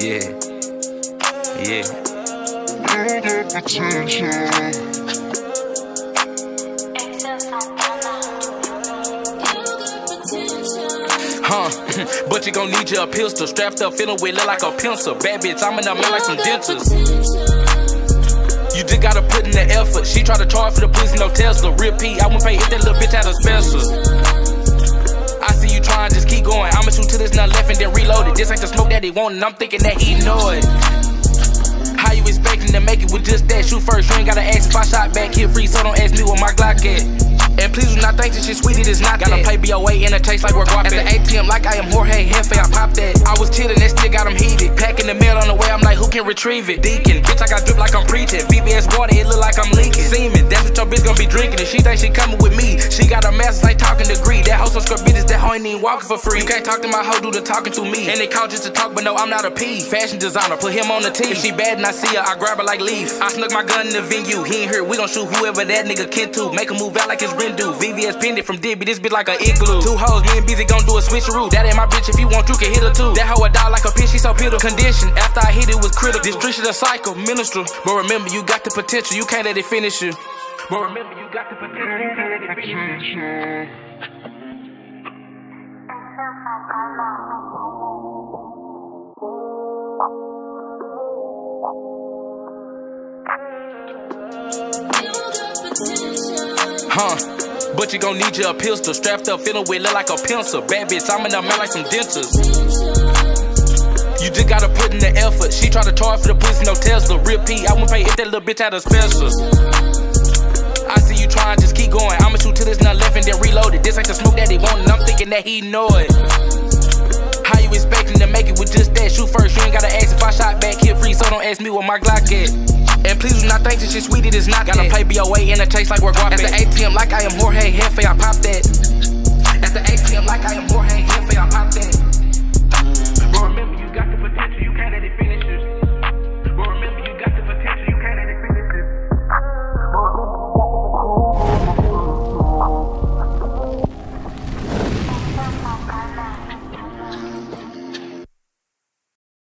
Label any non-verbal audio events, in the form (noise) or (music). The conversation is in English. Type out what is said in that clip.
Yeah. Yeah. Needed attention. Huh, (laughs) but you gon' need your pistol strapped up, feeling with look like a pencil. Bad bitch, I'm in the man like some dentists. You just gotta put in the effort. She try to charge for the pussy, no Tesla. Real P, I won't pay if that little bitch had a special. Then reload it. This ain't the smoke that he want, and I'm thinking that he know it. How you expecting to make it with just that? Shoot first, you ain't gotta ask if I shot back, hit free, so don't ask me what my Glock at. And please do not think this shit sweet, it is not Gotta that. play BOA and it tastes like we're guap At the ATM like I am Jorge Jefe, I pop that I was chillin', that still got them heated Packing the mail on the way, I'm like, who can retrieve it? Deacon, bitch, I got drip like I'm preaching VVS water, it look like I'm leaking Semen, that's what your bitch gon' be drinking And she think she coming with me She got a master's, ain't talking degree That hoe skirt bitches, that hoe ain't even walking for free You can't talk to my hoe, do the talking to me And they call just to talk, but no, I'm not a P Fashion designer, put him on the team If she bad and I see her, I grab her like Leaf I snuck my gun in the venue, he ain't here We gon' shoot whoever that nigga can to Make him move out like it's Rendu VVS independent from Dibby, this bitch like a igloo. Two hoes, me and Busy gon' do a switcheroo. That ain't my bitch, if you want, you can hit her too. That hoe a dog like a pitch, she so pitiful. Condition, after I hit it was critical. This bitch is a cycle, minister. But remember, you got the potential, you can't let it finish you. But remember, you got the potential, you can't let it finish you. Huh. But you gon' need you a pistol. Strapped up, feeling with look like a pencil. Bad bitch, I'm in the man like some dentists. You just gotta put in the effort. She try to charge for the pussy, no Tesla. Real P, I won't pay if that little bitch had a special. Then reload it. This ain't the smoke that he want, and I'm thinking that he know it. How you expecting to make it with just that? Shoot first, you ain't gotta ask if I shot back, hit free, so don't ask me what my Glock at. And please do not think this shit sweet, it is not. Gotta play BOA and it tastes like we're guap. At the ATM like I am Jorge Jefe, I pop that.